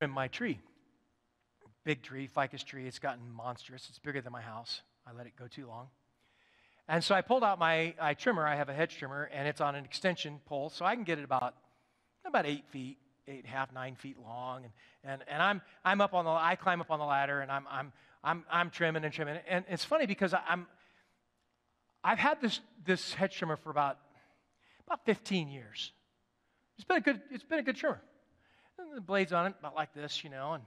trim my tree. Big tree, ficus tree. It's gotten monstrous. It's bigger than my house. I let it go too long. And so I pulled out my, my trimmer. I have a hedge trimmer, and it's on an extension pole, so I can get it about about eight feet, eight and a half, nine feet long. And, and, and I'm, I'm up on the, I climb up on the ladder, and I'm, I'm, I'm, I'm trimming and trimming. And it's funny because I'm, I've had this, this hedge trimmer for about, about 15 years. It's been a good, it's been a good trimmer. And the blade's on it, about like this, you know, and,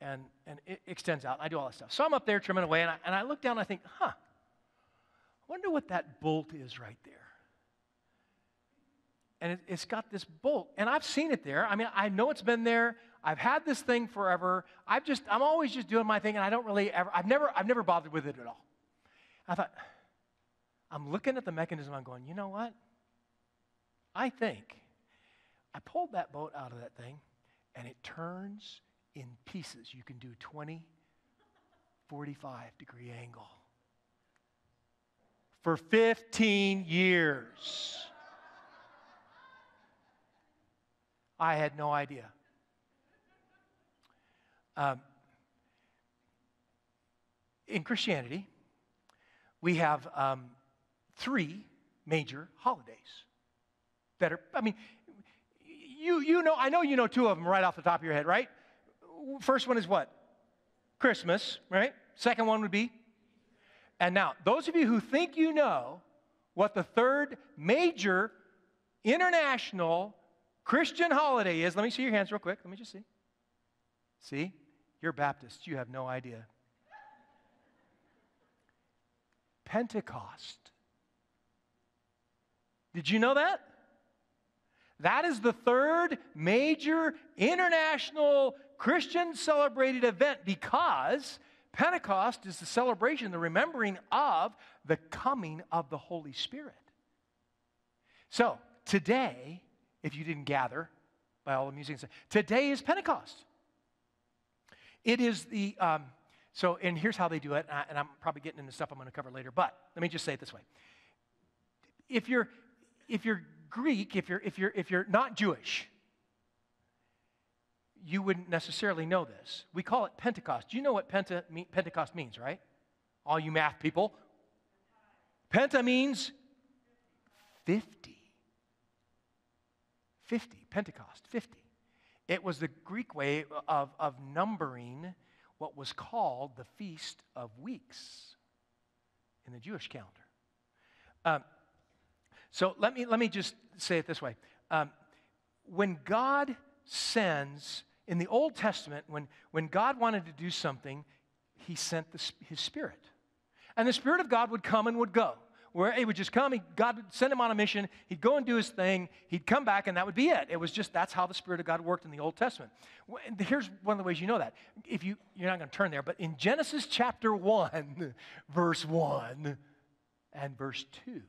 and, and it extends out. I do all that stuff. So I'm up there trimming away, and I, and I look down and I think, huh, I wonder what that bolt is right there. And it, it's got this bolt, and I've seen it there. I mean, I know it's been there. I've had this thing forever. I've just, I'm always just doing my thing, and I don't really ever, I've never, I've never bothered with it at all. I thought, I'm looking at the mechanism, I'm going, you know what? I think I pulled that bolt out of that thing, and it turns in pieces. You can do 20, 45 degree angle for 15 years. I had no idea. Um, in Christianity, we have um, three major holidays that are, I mean, you, you know, I know you know two of them right off the top of your head, right? First one is what? Christmas, right? Second one would be and now, those of you who think you know what the third major international Christian holiday is, let me see your hands real quick. Let me just see. See? You're Baptists. You have no idea. Pentecost. Did you know that? That is the third major international Christian celebrated event because Pentecost is the celebration, the remembering of the coming of the Holy Spirit. So, today, if you didn't gather by all the music, today is Pentecost. It is the, um, so, and here's how they do it, and I'm probably getting into stuff I'm going to cover later, but let me just say it this way. If you're, if you're Greek, if you're, if you're, if you're not Jewish, you wouldn't necessarily know this. We call it Pentecost. Do you know what Penta, Pentecost means, right? All you math people. Penta means 50. 50, Pentecost, 50. It was the Greek way of, of numbering what was called the Feast of Weeks in the Jewish calendar. Um, so let me, let me just say it this way. Um, when God sends in the Old Testament, when, when God wanted to do something, he sent the, his Spirit. And the Spirit of God would come and would go. Where he would just come, he, God would send him on a mission, he'd go and do his thing, he'd come back, and that would be it. It was just that's how the Spirit of God worked in the Old Testament. Here's one of the ways you know that. If you, you're not going to turn there, but in Genesis chapter 1, verse 1 and verse 2,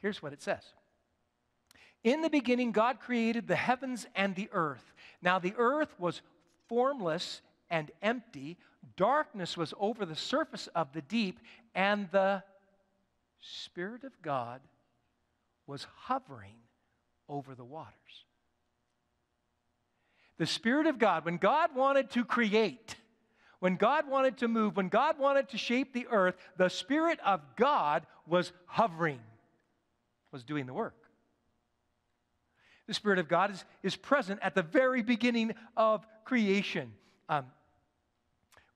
here's what it says. In the beginning, God created the heavens and the earth. Now, the earth was formless and empty, darkness was over the surface of the deep, and the Spirit of God was hovering over the waters. The Spirit of God, when God wanted to create, when God wanted to move, when God wanted to shape the earth, the Spirit of God was hovering, was doing the work. The Spirit of God is, is present at the very beginning of creation. Um,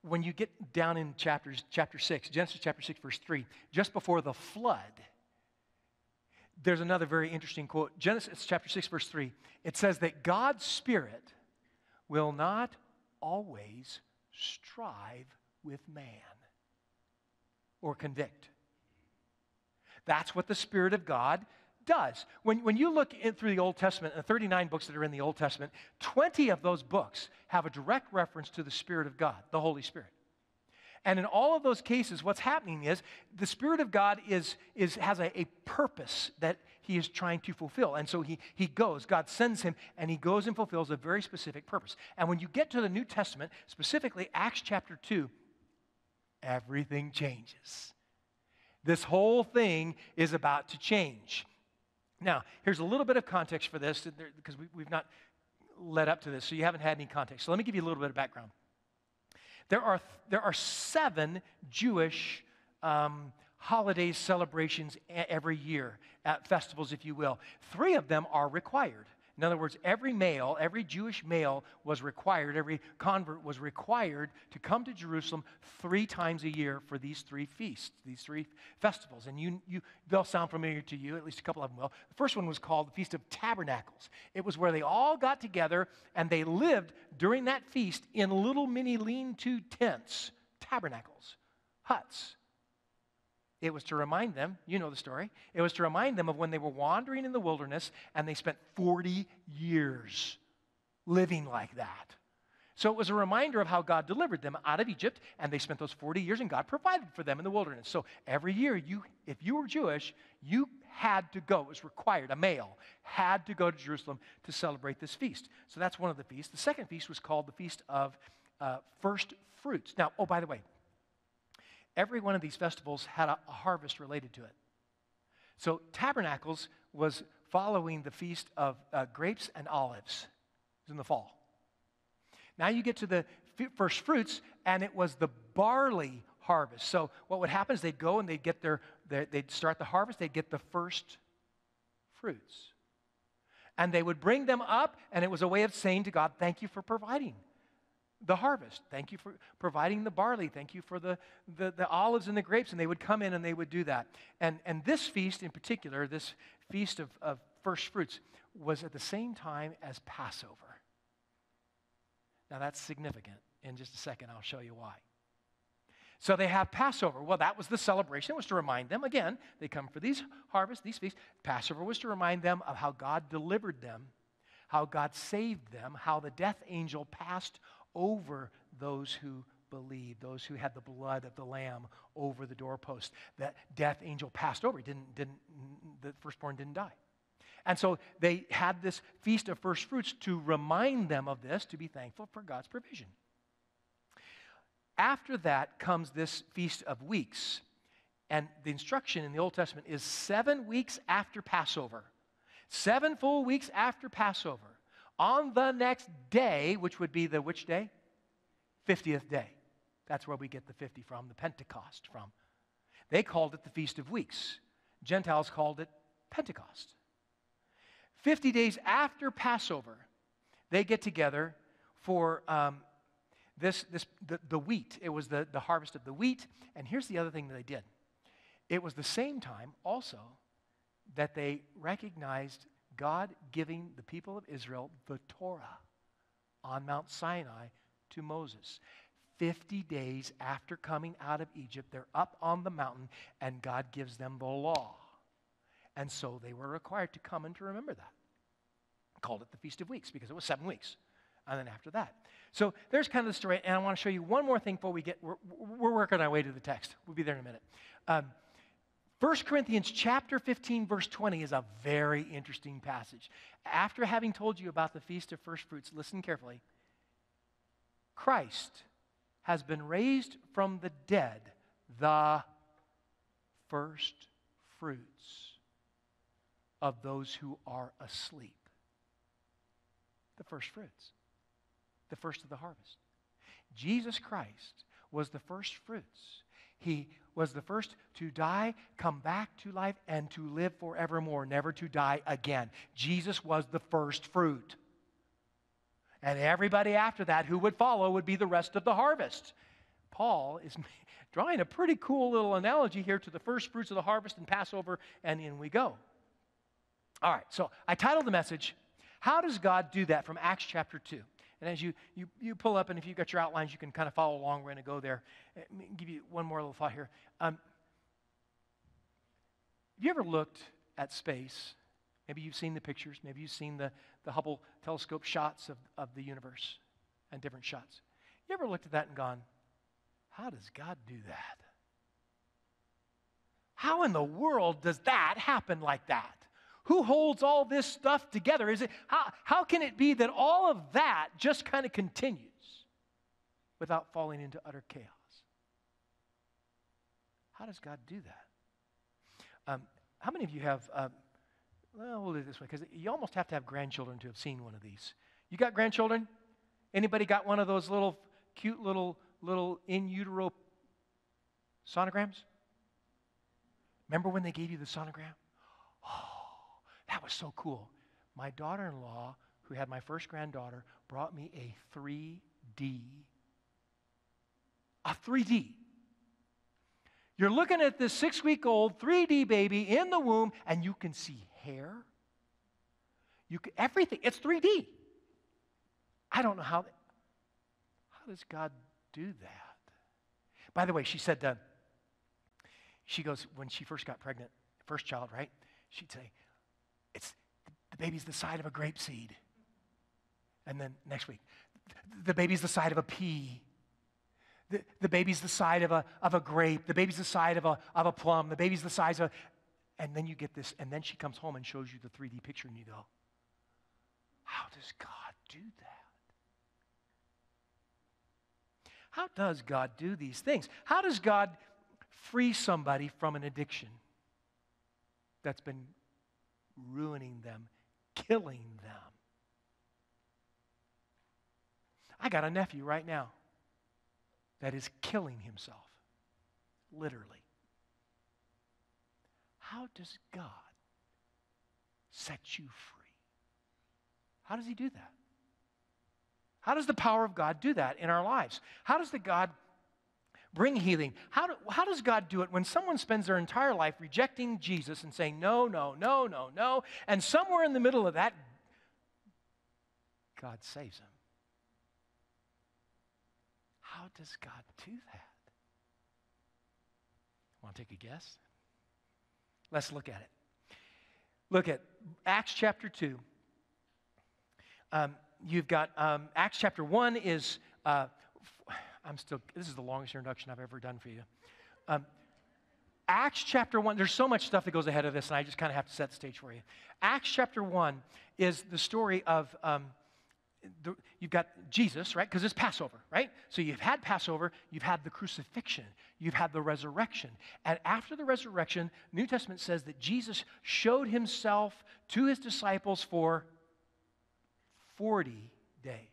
when you get down in chapters, chapter 6, Genesis chapter 6, verse 3, just before the flood, there's another very interesting quote. Genesis chapter 6, verse 3, it says that God's Spirit will not always strive with man or convict. That's what the Spirit of God does. When, when you look in, through the Old Testament, the 39 books that are in the Old Testament, 20 of those books have a direct reference to the Spirit of God, the Holy Spirit. And in all of those cases, what's happening is the Spirit of God is, is, has a, a purpose that He is trying to fulfill. And so he, he goes, God sends Him, and He goes and fulfills a very specific purpose. And when you get to the New Testament, specifically Acts chapter 2, everything changes. This whole thing is about to change. Now, here's a little bit of context for this because we, have not led up to this, so you haven't had any context. So let me give you a little bit of background. There are, there are seven Jewish um, holidays, celebrations every year, at festivals, if you will. Three of them are required. In other words, every male, every Jewish male was required, every convert was required to come to Jerusalem three times a year for these three feasts, these three festivals. And you, you, they'll sound familiar to you, at least a couple of them will. The first one was called the Feast of Tabernacles. It was where they all got together and they lived during that feast in little mini lean to tents, tabernacles, huts. It was to remind them, you know the story, it was to remind them of when they were wandering in the wilderness and they spent 40 years living like that. So it was a reminder of how God delivered them out of Egypt, and they spent those 40 years, and God provided for them in the wilderness. So every year, you, if you were Jewish, you had to go. It was required. A male had to go to Jerusalem to celebrate this feast. So that's one of the feasts. The second feast was called the Feast of uh, First Fruits. Now, oh, by the way, every one of these festivals had a, a harvest related to it. So, Tabernacles was following the feast of uh, grapes and olives. It was in the fall. Now you get to the first fruits, and it was the barley harvest. So, what would happen is they'd go and they'd get their, their they'd start the harvest, they'd get the first fruits. And they would bring them up, and it was a way of saying to God, Thank you for providing the harvest. Thank you for providing the barley. Thank you for the, the, the, olives and the grapes. And they would come in and they would do that. And, and this feast in particular, this feast of, of first fruits, was at the same time as Passover. Now that's significant. In just a second, I'll show you why. So they have Passover. Well, that was the celebration. It was to remind them, again, they come for these harvests, these feasts. Passover was to remind them of how God delivered them, how God saved them, how the death angel passed over those who believed, those who had the blood of the Lamb over the doorpost. That death angel passed over. He didn't, didn't, the firstborn didn't die. And so they had this feast of first fruits to remind them of this, to be thankful for God's provision. After that comes this feast of weeks. And the instruction in the Old Testament is seven weeks after Passover. Seven full weeks after Passover on the next day, which would be the which day? 50th day. That's where we get the 50 from, the Pentecost from. They called it the Feast of Weeks. Gentiles called it Pentecost. 50 days after Passover, they get together for um, this, this the, the wheat. It was the, the harvest of the wheat. And here's the other thing that they did it was the same time also that they recognized God giving the people of Israel the Torah on Mount Sinai to Moses. 50 days after coming out of Egypt, they're up on the mountain and God gives them the law. And so they were required to come and to remember that. Called it the Feast of Weeks because it was seven weeks. And then after that. So there's kind of the story. And I want to show you one more thing before we get, we're, we're working our way to the text. We'll be there in a minute. Um, 1 Corinthians chapter 15 verse 20 is a very interesting passage. After having told you about the feast of first fruits, listen carefully. Christ has been raised from the dead, the first fruits of those who are asleep. The first fruits. The first of the harvest. Jesus Christ was the first fruits. He was the first to die, come back to life, and to live forevermore, never to die again. Jesus was the first fruit. And everybody after that who would follow would be the rest of the harvest. Paul is drawing a pretty cool little analogy here to the first fruits of the harvest and Passover, and in we go. All right, so I titled the message, How Does God Do That from Acts chapter 2. And as you, you, you pull up, and if you've got your outlines, you can kind of follow along. We're going to go there. Me give you one more little thought here. Um, have you ever looked at space? Maybe you've seen the pictures. Maybe you've seen the, the Hubble telescope shots of, of the universe and different shots. You ever looked at that and gone, how does God do that? How in the world does that happen like that? Who holds all this stuff together? Is it, how, how can it be that all of that just kind of continues without falling into utter chaos? How does God do that? Um, how many of you have, um, well, we'll do it this way, because you almost have to have grandchildren to have seen one of these. You got grandchildren? Anybody got one of those little cute little little in utero sonograms? Remember when they gave you the sonogram? Was so cool. My daughter in law, who had my first granddaughter, brought me a 3D. A 3D. You're looking at this six week old 3D baby in the womb, and you can see hair. You can, everything. It's 3D. I don't know how. How does God do that? By the way, she said that. She goes, when she first got pregnant, first child, right? She'd say, it's the baby's the side of a grape seed. And then next week, the baby's the side of a pea. The, the baby's the side of a, of a grape. The baby's the side of a, of a plum. The baby's the size of, and then you get this, and then she comes home and shows you the 3D picture, and you go, How does God do that? How does God do these things? How does God free somebody from an addiction that's been ruining them, killing them? I got a nephew right now that is killing himself, literally. How does God set you free? How does he do that? How does the power of God do that in our lives? How does the God bring healing? How, do, how does God do it when someone spends their entire life rejecting Jesus and saying, no, no, no, no, no, and somewhere in the middle of that, God saves them? How does God do that? Want to take a guess? Let's look at it. Look at Acts chapter 2. Um, you've got um, Acts chapter 1 is, uh, I'm still, this is the longest introduction I've ever done for you. Um, Acts chapter 1, there's so much stuff that goes ahead of this, and I just kind of have to set the stage for you. Acts chapter 1 is the story of, um, the, you've got Jesus, right? Because it's Passover, right? So you've had Passover, you've had the crucifixion, you've had the resurrection. And after the resurrection, New Testament says that Jesus showed himself to his disciples for 40 days.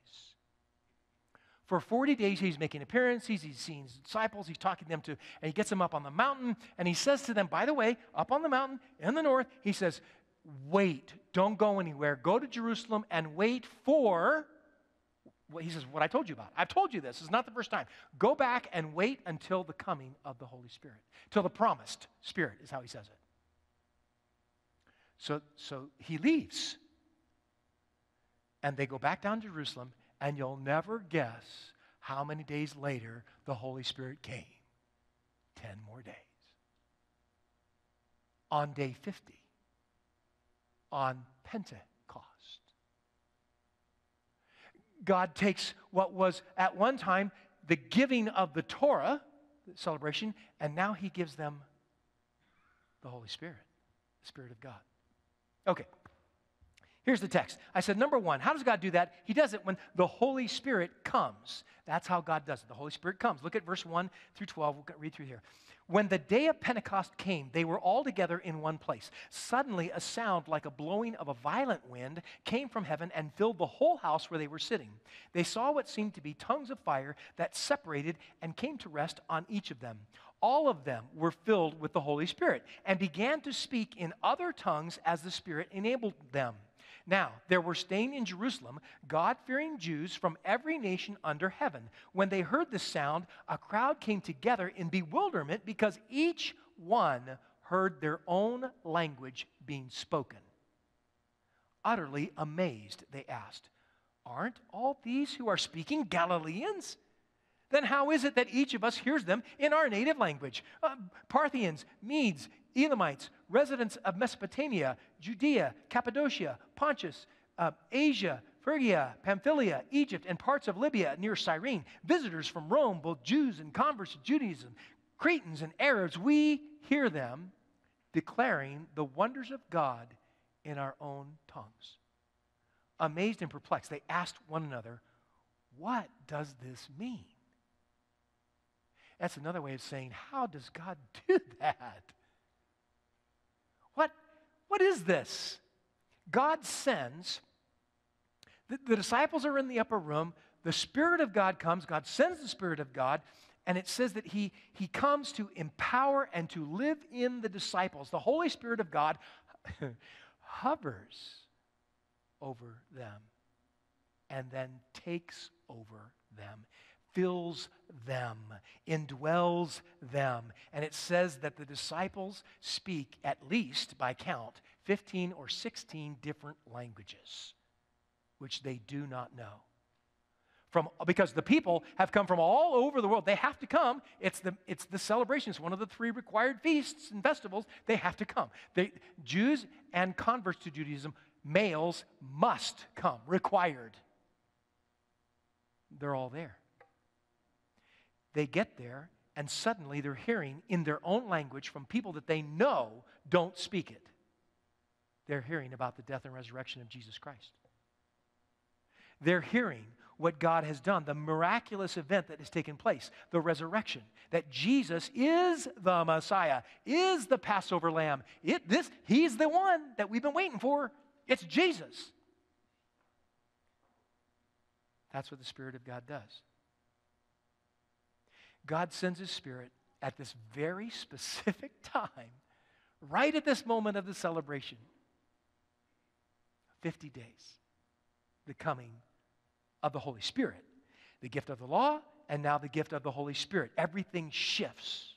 For 40 days, he's making appearances, he's seeing his disciples, he's talking to them to, and he gets them up on the mountain, and he says to them, by the way, up on the mountain in the north, he says, wait, don't go anywhere. Go to Jerusalem and wait for, well, he says, what I told you about. I've told you this. It's not the first time. Go back and wait until the coming of the Holy Spirit, till the promised Spirit, is how he says it. So, so he leaves. And they go back down to Jerusalem, and you'll never guess how many days later the Holy Spirit came. Ten more days. On day 50, on Pentecost. God takes what was at one time the giving of the Torah the celebration, and now he gives them the Holy Spirit, the Spirit of God. Okay, Here's the text. I said, number one, how does God do that? He does it when the Holy Spirit comes. That's how God does it. The Holy Spirit comes. Look at verse 1 through 12. We'll read through here. When the day of Pentecost came, they were all together in one place. Suddenly, a sound like a blowing of a violent wind came from heaven and filled the whole house where they were sitting. They saw what seemed to be tongues of fire that separated and came to rest on each of them all of them were filled with the Holy Spirit and began to speak in other tongues as the Spirit enabled them. Now, there were staying in Jerusalem God fearing Jews from every nation under heaven. When they heard the sound, a crowd came together in bewilderment because each one heard their own language being spoken. Utterly amazed, they asked, Aren't all these who are speaking Galileans? Then how is it that each of us hears them in our native language? Uh, Parthians, Medes, Elamites, residents of Mesopotamia, Judea, Cappadocia, Pontus, uh, Asia, Phrygia, Pamphylia, Egypt, and parts of Libya near Cyrene, visitors from Rome, both Jews and converts to Judaism, Cretans and Arabs, we hear them declaring the wonders of God in our own tongues. Amazed and perplexed, they asked one another, What does this mean? That's another way of saying, How does God do that? What, is this? God sends The, the disciples are in the upper room. The Spirit of God comes. God sends the Spirit of God. And it says that he, he comes to empower and to live in the disciples. The Holy Spirit of God hovers over them and then takes over them, fills them, indwells them. And it says that the disciples speak, at least by count, 15 or 16 different languages, which they do not know. From, because the people have come from all over the world. They have to come. It's the, it's the celebration. It's one of the three required feasts and festivals. They have to come. They, Jews and converts to Judaism, males must come, required. They're all there. They get there, and suddenly they're hearing in their own language from people that they know don't speak it. They're hearing about the death and resurrection of Jesus Christ. They're hearing what God has done, the miraculous event that has taken place, the resurrection, that Jesus is the Messiah, is the Passover lamb. It, this, he's the one that we've been waiting for. It's Jesus. That's what the Spirit of God does. God sends His Spirit at this very specific time, right at this moment of the celebration 50 days, the coming of the Holy Spirit, the gift of the law, and now the gift of the Holy Spirit. Everything shifts.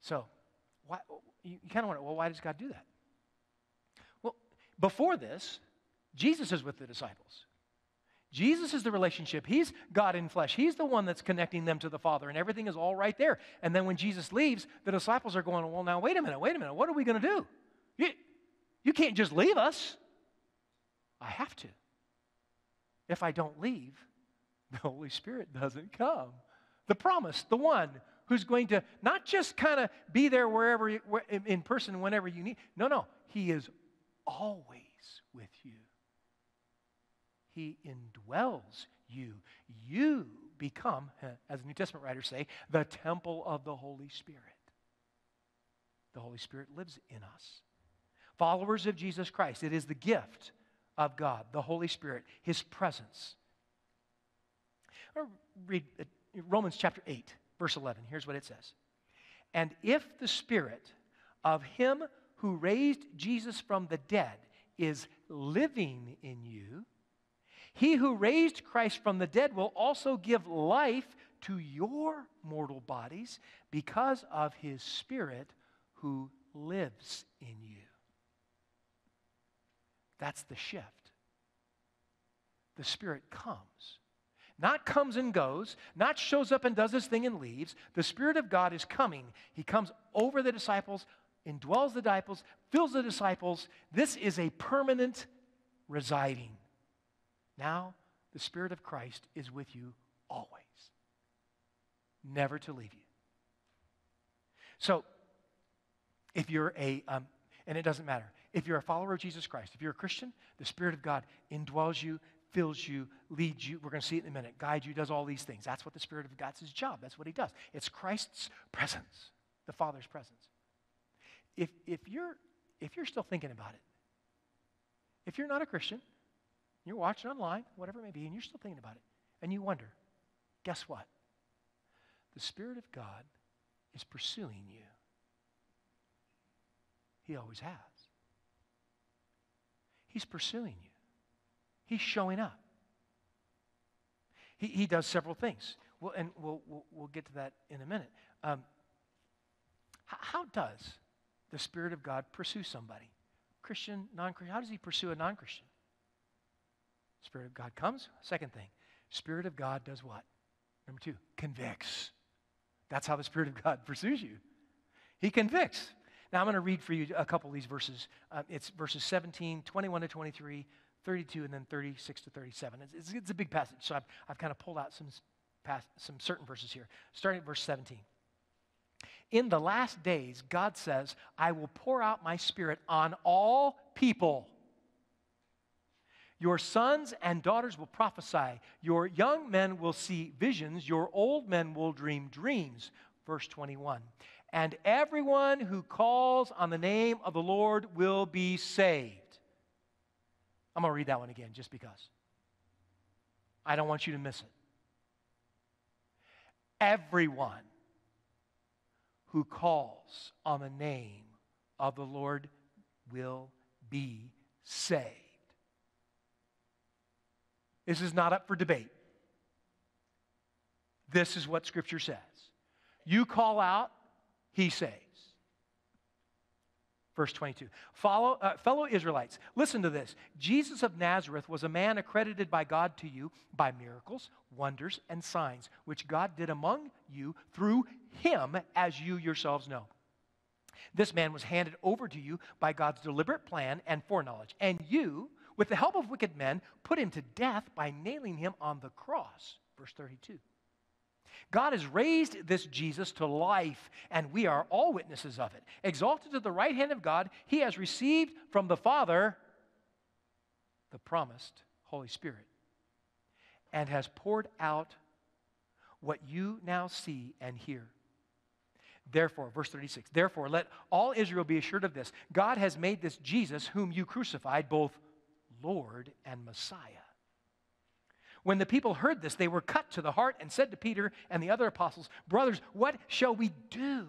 So, why, you, kind of wonder, well, why does God do that? Well, before this, Jesus is with the disciples. Jesus is the relationship. He's God in flesh. He's the one that's connecting them to the Father, and everything is all right there. And then when Jesus leaves, the disciples are going, Well, now, wait a minute, wait a minute. What are we going to do? You, you can't just leave us. I have to. If I don't leave, the Holy Spirit doesn't come. The promise, the one who's going to not just kind of be there wherever, in person, whenever you need. No, no. He is always with you. He indwells you. You become, as the New Testament writers say, the temple of the Holy Spirit. The Holy Spirit lives in us. Followers of Jesus Christ, it is the gift of God, the Holy Spirit, His presence. Read uh, Romans chapter 8, verse 11. Here's what it says And if the Spirit of Him who raised Jesus from the dead is living in you, he who raised Christ from the dead will also give life to your mortal bodies because of his Spirit who lives in you. That's the shift. The Spirit comes. Not comes and goes, not shows up and does his thing and leaves. The Spirit of God is coming. He comes over the disciples, indwells the disciples, fills the disciples. This is a permanent residing. Now, the Spirit of Christ is with you always, never to leave you. So, if you're a, um, and it doesn't matter, if you're a follower of Jesus Christ, if you're a Christian, the Spirit of God indwells you, fills you, leads you. We're going to see it in a minute. Guides you, does all these things. That's what the Spirit of God's his job. That's what he does. It's Christ's presence, the Father's presence. If, if, you're, if you're still thinking about it, if you're not a Christian, you're watching online, whatever it may be, and you're still thinking about it, and you wonder, guess what? The Spirit of God is pursuing you. He always has. He's pursuing you. He's showing up. He, he does several things. Well, and we'll, we'll, we'll get to that in a minute. Um, how, does the Spirit of God pursue somebody? Christian, non Christian? How does he pursue a non Christian? Spirit of God comes. Second thing, Spirit of God does what? Number two, convicts. That's how the Spirit of God pursues you. He convicts. Now, I'm going to read for you a couple of these verses. Uh, it's verses 17, 21 to 23, 32, and then 36 to 37. It's, it's, it's a big passage, so I've, I've kind of pulled out some, some certain verses here. Starting at verse 17. In the last days, God says, I will pour out my spirit on all people. Your sons and daughters will prophesy. Your young men will see visions. Your old men will dream dreams. Verse 21. And everyone who calls on the name of the Lord will be saved. I'm going to read that one again just because. I don't want you to miss it. Everyone who calls on the name of the Lord will be saved. This is not up for debate. This is what Scripture says. You call out, He saves. Verse 22. Follow, uh, fellow Israelites, listen to this. Jesus of Nazareth was a man accredited by God to you by miracles, wonders, and signs, which God did among you through him, as you yourselves know. This man was handed over to you by God's deliberate plan and foreknowledge. And you, with the help of wicked men, put him to death by nailing him on the cross. Verse 32. God has raised this Jesus to life, and we are all witnesses of it. Exalted to the right hand of God, he has received from the Father the promised Holy Spirit and has poured out what you now see and hear. Therefore, verse 36, therefore, let all Israel be assured of this God has made this Jesus, whom you crucified, both Lord and Messiah. When the people heard this, they were cut to the heart and said to Peter and the other apostles, Brothers, what shall we do?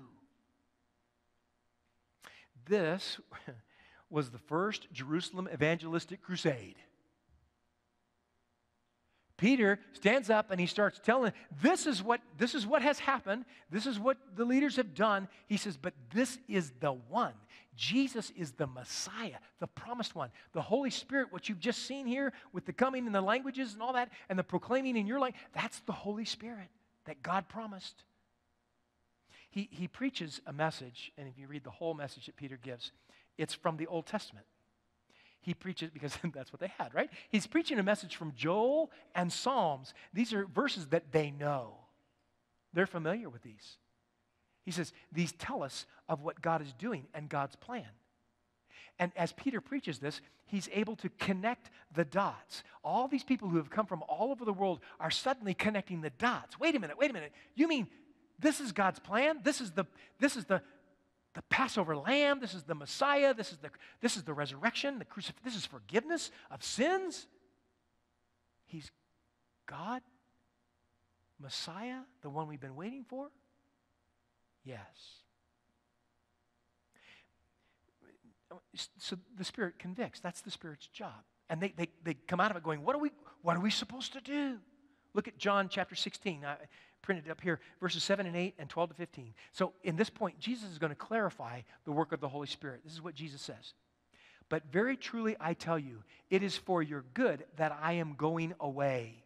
This was the first Jerusalem evangelistic crusade. Peter stands up and he starts telling this is what this is what has happened this is what the leaders have done he says but this is the one Jesus is the Messiah, the promised one. The Holy Spirit, what you've just seen here with the coming and the languages and all that, and the proclaiming in your language, that's the Holy Spirit that God promised. He, he preaches a message, and if you read the whole message that Peter gives, it's from the Old Testament. He preaches, because that's what they had, right? He's preaching a message from Joel and Psalms. These are verses that they know, they're familiar with these. He says, These tell us of what God is doing and God's plan. And as Peter preaches this, he's able to connect the dots. All these people who have come from all over the world are suddenly connecting the dots. Wait a minute, wait a minute. You mean this is God's plan? This is the, this is the, the Passover lamb. This is the Messiah. This is the, this is the resurrection. The crucif- this is forgiveness of sins. He's God, Messiah, the one we've been waiting for. Yes. So the Spirit convicts. That's the Spirit's job. And they, they, they come out of it going, what are, we, what are we supposed to do? Look at John chapter 16. I printed up here, verses 7 and 8 and 12 to 15. So in this point, Jesus is going to clarify the work of the Holy Spirit. This is what Jesus says. But very truly I tell you, it is for your good that I am going away.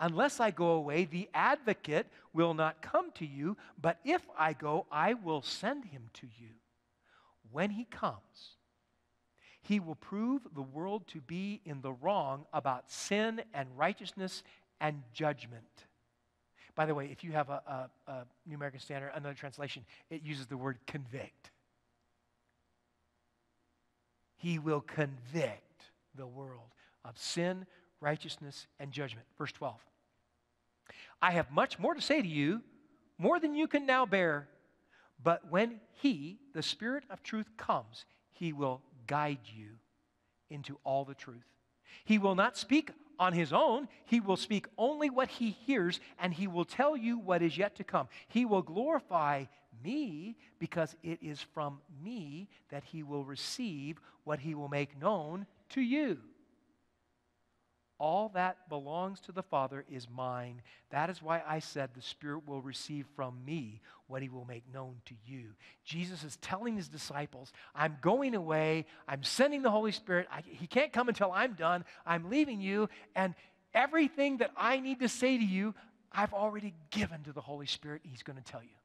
Unless I go away, the advocate will not come to you, but if I go, I will send him to you. When he comes, he will prove the world to be in the wrong about sin and righteousness and judgment. By the way, if you have a, a, a New American Standard, another translation, it uses the word convict. He will convict the world of sin, righteousness, and judgment. Verse 12. I have much more to say to you, more than you can now bear. But when He, the Spirit of truth, comes, He will guide you into all the truth. He will not speak on his own. He will speak only what he hears, and he will tell you what is yet to come. He will glorify me because it is from me that he will receive what he will make known to you. All that belongs to the Father is mine. That is why I said the Spirit will receive from me what he will make known to you. Jesus is telling his disciples, I'm going away. I'm sending the Holy Spirit. I, he can't come until I'm done. I'm leaving you. And everything that I need to say to you, I've already given to the Holy Spirit. He's going to tell you.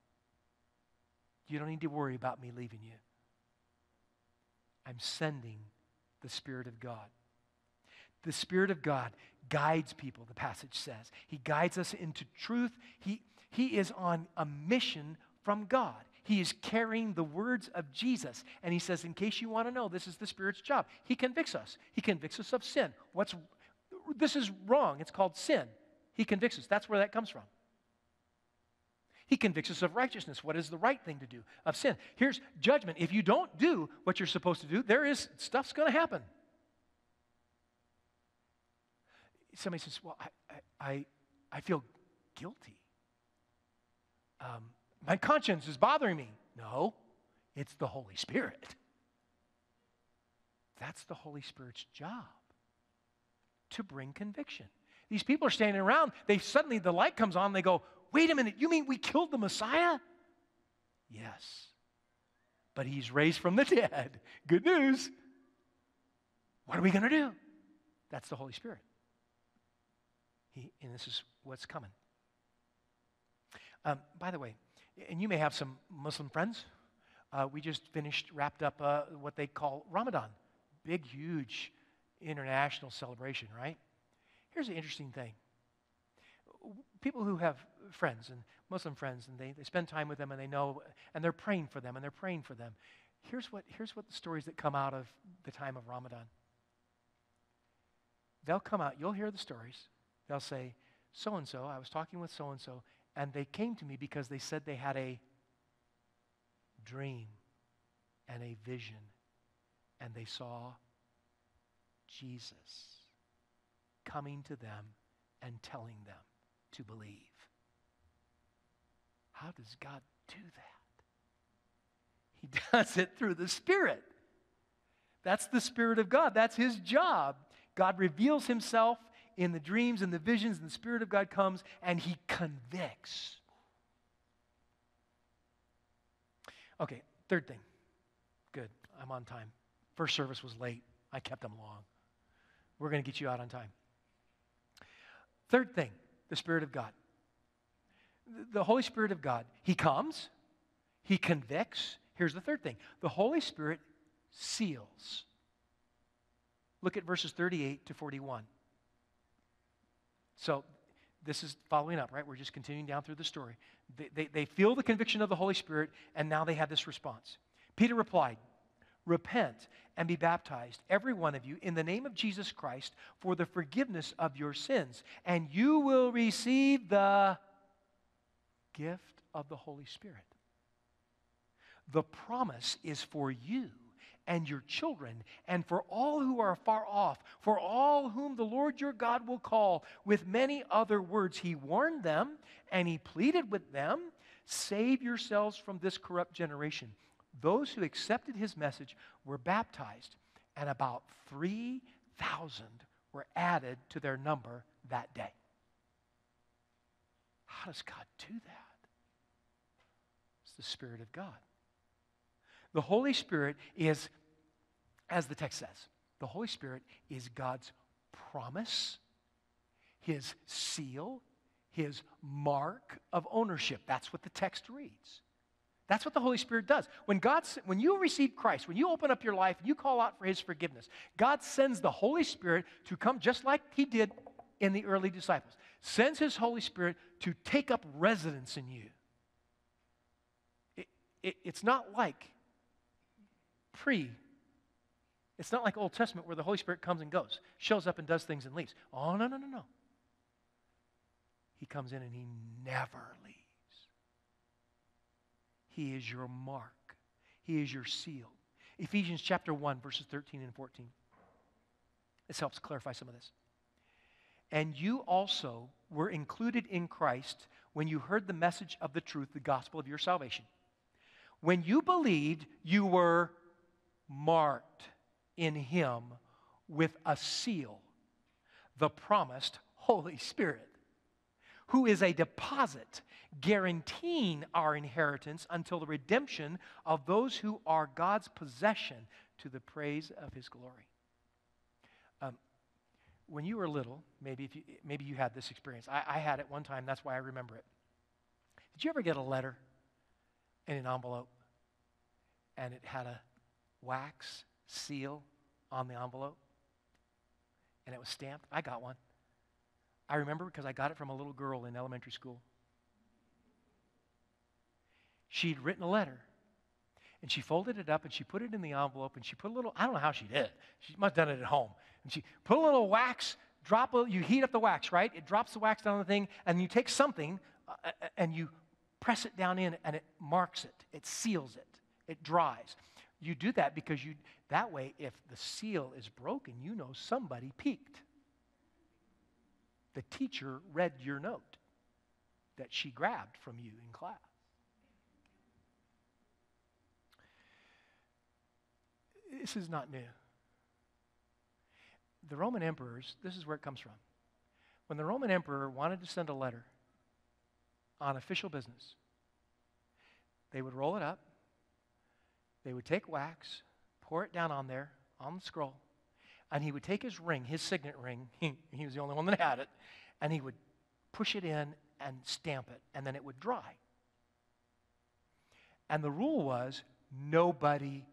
You don't need to worry about me leaving you. I'm sending the Spirit of God. The Spirit of God guides people, the passage says. He guides us into truth. He, he is on a mission from God. He is carrying the words of Jesus. And he says, in case you want to know, this is the Spirit's job. He convicts us. He convicts us of sin. What's this is wrong. It's called sin. He convicts us. That's where that comes from. He convicts us of righteousness. What is the right thing to do? Of sin. Here's judgment. If you don't do what you're supposed to do, there is stuff's going to happen. Somebody says, Well, I, I, I feel guilty. Um, my conscience is bothering me. No, it's the Holy Spirit. That's the Holy Spirit's job to bring conviction. These people are standing around, they suddenly the light comes on, they go, Wait a minute, you mean we killed the Messiah? Yes. But he's raised from the dead. Good news. What are we going to do? That's the Holy Spirit. He, and this is what's coming. Um, by the way, and you may have some Muslim friends. Uh, we just finished, wrapped up uh, what they call Ramadan. Big, huge international celebration, right? Here's the interesting thing people who have friends and Muslim friends, and they, they spend time with them and they know, and they're praying for them and they're praying for them. Here's what, here's what the stories that come out of the time of Ramadan. They'll come out, you'll hear the stories. They'll say, so and so, I was talking with so and so, and they came to me because they said they had a dream and a vision, and they saw Jesus coming to them and telling them to believe. How does God do that? He does it through the Spirit. That's the Spirit of God. That's His job. God reveals Himself in the dreams and the visions, and the Spirit of God comes and He convicts. Okay, third thing. Good, I'm on time. First service was late. I kept them long. We're going to get you out on time. Third thing, the Spirit of God. The Holy Spirit of God, He comes, He convicts. Here's the third thing the Holy Spirit seals. Look at verses 38 to 41. So, this is following up, right? We're just continuing down through the story. They, they, they feel the conviction of the Holy Spirit, and now they have this response. Peter replied, Repent and be baptized, every one of you, in the name of Jesus Christ for the forgiveness of your sins, and you will receive the gift of the Holy Spirit. The promise is for you and your children, and for all who are far off, for all whom the Lord your God will call. With many other words, he warned them and he pleaded with them save yourselves from this corrupt generation. Those who accepted his message were baptized, and about 3,000 were added to their number that day. How does God do that? It's the Spirit of God. The Holy Spirit is, as the text says, the Holy Spirit is God's promise, his seal, his mark of ownership. That's what the text reads. That's what the Holy Spirit does. When God, when you receive Christ, when you open up your life and you call out for His forgiveness, God sends the Holy Spirit to come just like He did in the early disciples. Sends His Holy Spirit to take up residence in you. It, it, it's not like pre. It's not like Old Testament where the Holy Spirit comes and goes, shows up and does things and leaves. Oh no no no no. He comes in and He never leaves. He is your mark, He is your seal. Ephesians chapter 1, verses 13 and 14. This helps clarify some of this. And you also were included in Christ when you heard the message of the truth, the gospel of your salvation. When you believed, you were marked in Him with a seal, the promised Holy Spirit, who is a deposit guaranteeing our inheritance until the redemption of those who are God's possession to the praise of his glory. Um, when you were little, maybe, if you, maybe you had this experience. I, I had it one time, that's why I remember it. Did you ever get a letter in an envelope and it had a wax seal on the envelope and it was stamped? I got one. I remember because I got it from a little girl in elementary school. She'd written a letter. And she folded it up and she put it in the envelope and she put a little, I don't know how she did. She must have done it at home. And she put a little wax, drop, a, you heat up the wax, right? It drops the wax down on the thing and you take something uh, uh, and you press it down in and it marks it. It seals it. It dries. You do that because you, that way, if the seal is broken, you know somebody peeked. the teacher read your note that she grabbed from you in class. This is not new. The Roman emperors, this is where it comes from. When the Roman emperor wanted to send a letter on official business, they would roll it up, they would take wax, pour it down on there, on the scroll, and he would take his ring, his signet ring, he, he was the only one that had it, and he would push it in and stamp it, and then it would dry. And the rule was nobody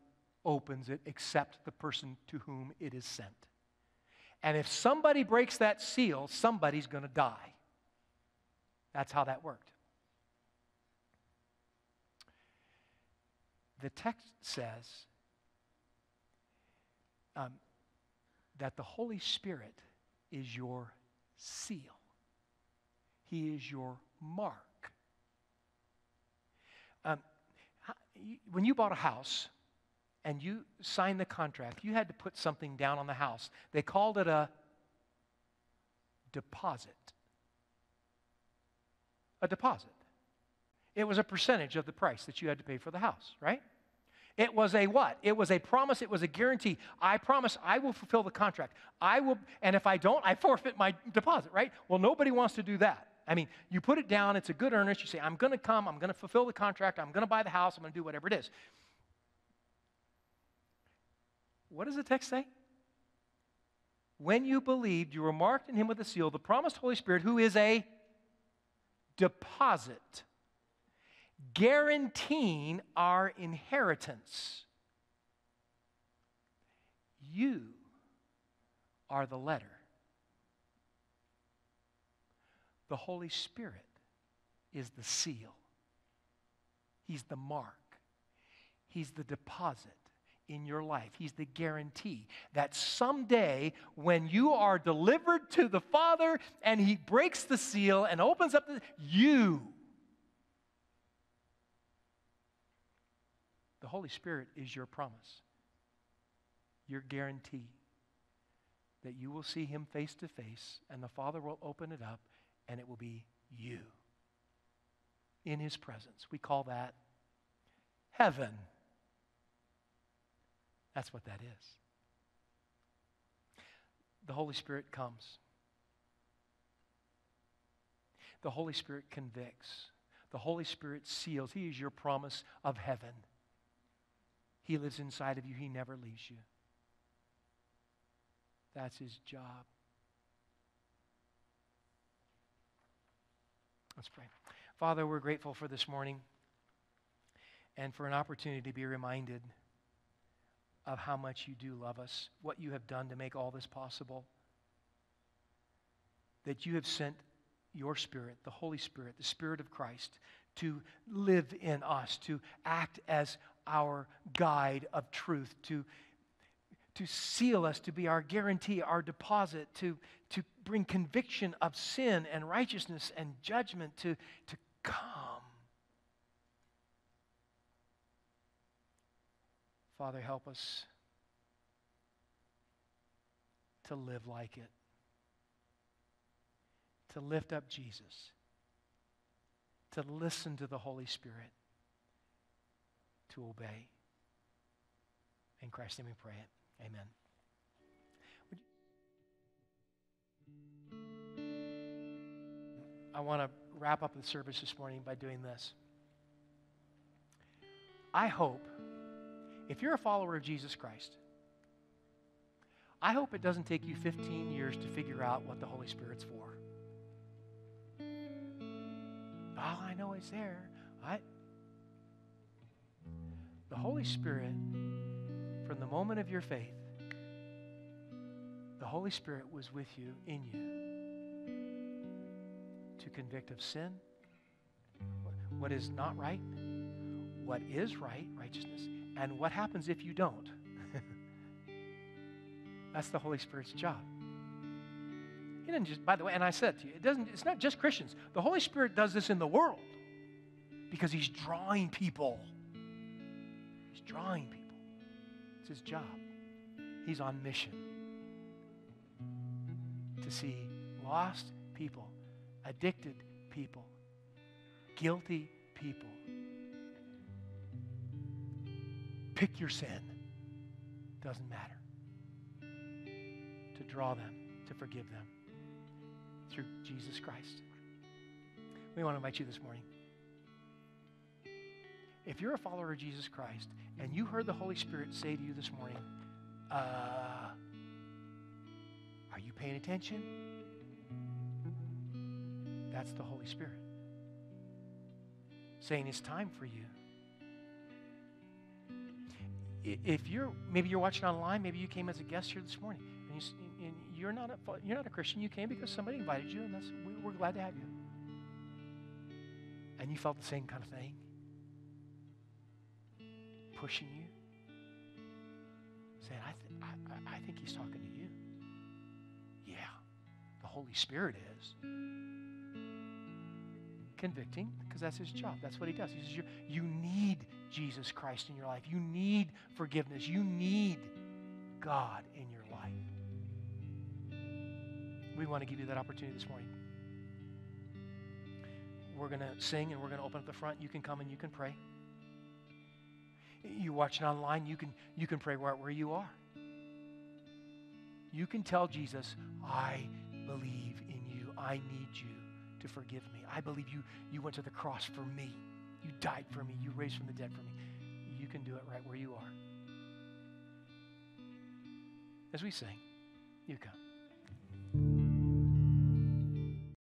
opens it except the person to whom it is sent. And if somebody breaks that seal, somebody's going to die. That's how that worked. The text says um, that the Holy Spirit is your seal, He is your mark. Um, when you bought a house, and you signed the contract, you had to put something down on the house. They called it a deposit. A deposit. It was a percentage of the price that you had to pay for the house, right? It was a what? It was a promise, it was a guarantee. I promise I will fulfill the contract. I will, and if I don't, I forfeit my deposit, right? Well, nobody wants to do that. I mean, you put it down, it's a good earnest. You say, I'm going to come, I'm going to fulfill the contract, I'm going to buy the house, I'm going to do whatever it is. What does the text say? When you believed, you were marked in him with a seal, the promised Holy Spirit, who is a deposit, guaranteeing our inheritance. You are the letter. The Holy Spirit is the seal. He's the mark. He's the deposit in your life. He's the guarantee that someday when you are delivered to the Father and He breaks the seal and opens up the, you, the Holy Spirit is your promise, your guarantee that you will see Him face to face and the Father will open it up and it will be you in His presence. We call that heaven. That's what that is. The Holy Spirit comes. The Holy Spirit convicts. The Holy Spirit seals. He is your promise of heaven. He lives inside of you, He never leaves you. That's His job. Let's pray. Father, we're grateful for this morning and for an opportunity to be reminded of how much you do love us, what you have done to make all this possible. That you have sent your Spirit, the Holy Spirit, the Spirit of Christ, to live in us, to act as our guide of truth, to, to seal us, to be our guarantee, our deposit, to, to bring conviction of sin and righteousness and judgment, to, to come. Father, help us to live like it, to lift up Jesus, to listen to the Holy Spirit, to obey. In Christ's name we pray it. Amen. I want to wrap up the service this morning by doing this. I hope if you're a follower of Jesus Christ, I hope it doesn't take you 15 years to figure out what the Holy Spirit's for. Oh, I know it's there. I, the Holy Spirit, from the moment of your faith, the Holy Spirit was with you, in you, to convict of sin, what is not right, what is right, righteousness, and what happens if you don't? That's the Holy Spirit's job. He doesn't just, by the way, and I said to you, it doesn't, it's not just Christians. The Holy Spirit does this in the world because He's drawing people. Drawing people. It's His job. He's on mission to see lost people, addicted people, guilty people. Pick your sin. Doesn't matter. To draw them, to forgive them through Jesus Christ. We want to invite you this morning. If you're a follower of Jesus Christ and you heard the Holy Spirit say to you this morning, uh, are you paying attention? That's the Holy Spirit saying it's time for you. If you're maybe you're watching online, maybe you came as a guest here this morning, and, you, you're not a you're not a Christian. You came because somebody invited you, and that's we're glad to have you. And you felt the same kind of thing, pushing you, saying, "I, th- I, I think he's talking to you." Yeah, the Holy Spirit is convicting because that's his job. That's what he does. He says, You need Jesus Christ in your life. You need forgiveness. You need God in your life. We want to give you that opportunity this morning. We're going to sing and we're going to open up the front. You can come and you can pray. You watching online, you can, you can pray right where you are. You can tell Jesus, I believe in you. I need you to forgive me. I believe you, you went to the cross for me. You died for me. You raised from the dead for me. You can do it right where you are. As we sing, you come.